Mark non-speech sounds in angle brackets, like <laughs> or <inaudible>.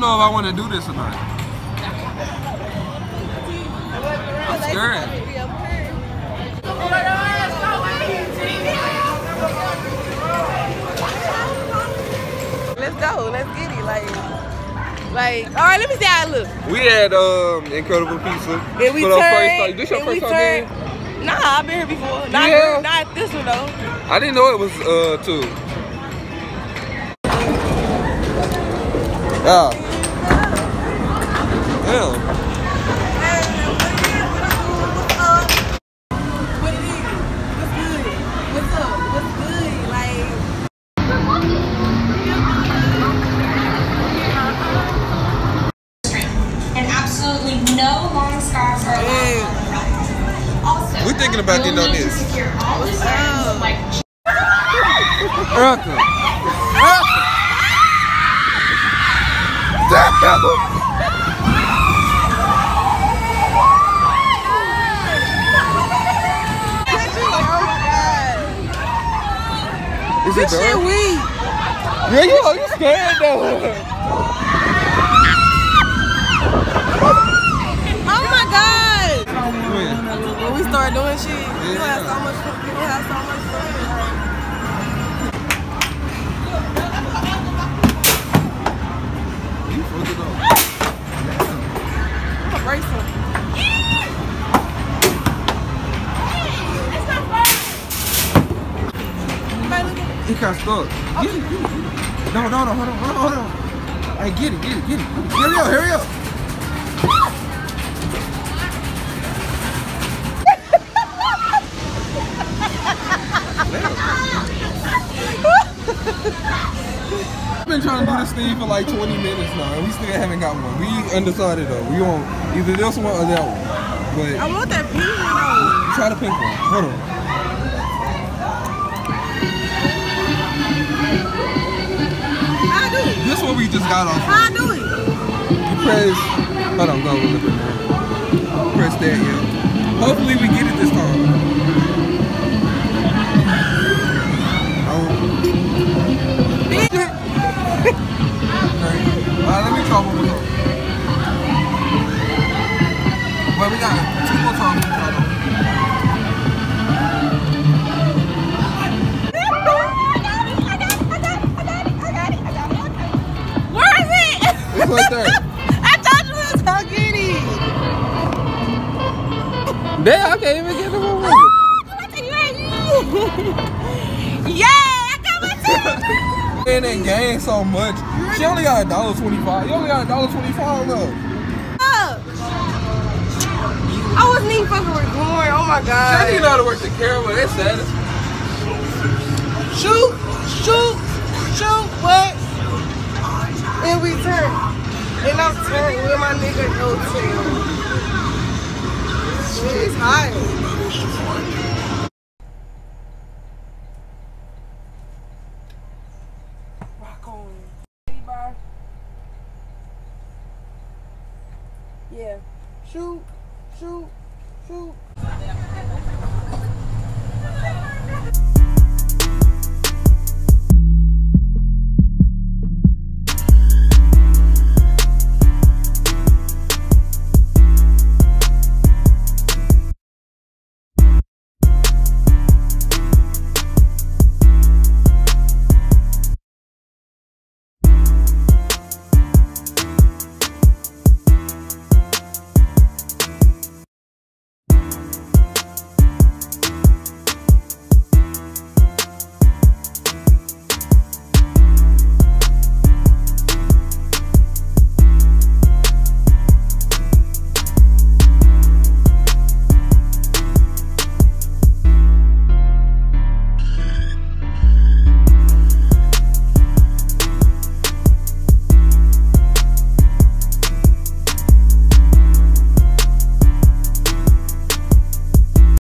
I don't know if I want to do this or not. I'm scared. Let's go. Let's get it. Like, like. All right. Let me see how it look. We had um incredible pizza. And we for turned. first. This your first we time turned- Nah, I've been here before. Not, Yeah. not this one though. I didn't know it was uh two. Yeah. Absolutely no long scarves are allowed on the ride. Also, We thinking about getting on this. secure all the signs oh. like Erika. Erika. Damn. Is it This shit dark? weak. Yeah, you, oh, you scared though. Oh my god. When? We start doing shit, we gonna have so much fun. We have so much fun. You fucked it up. I'm gonna break got stuck. Get it, get it, get it. No, no, no, hold on, hold on, hold on. Hey, get it, get it, get it. Hurry up, hurry up. I've been trying to do this thing for like 20 minutes now, and we still haven't got one. We undecided though. We want either this one or that one. But I want that pink one though. Try the pink one. Hold on. Just got off. How I do it? You press. Hold on, go a little bit more. Press that, yeah. Hopefully we get it this time. It? It's right there. <laughs> I thought you it was gonna. Damn, I can't even get the one. Oh, on, take it. Yeah, I got my two. And that game so much. She only got a dollar twenty-five. You only got a dollar twenty-five though. I wasn't even fucking recording. Oh my I god. didn't know how to work the camera. That's sad. Shoot, shoot, shoot, what? And we turn. And I'm turning with my nigga no tail. Shit hot. Rock on. Yeah. Shoot, shoot, shoot.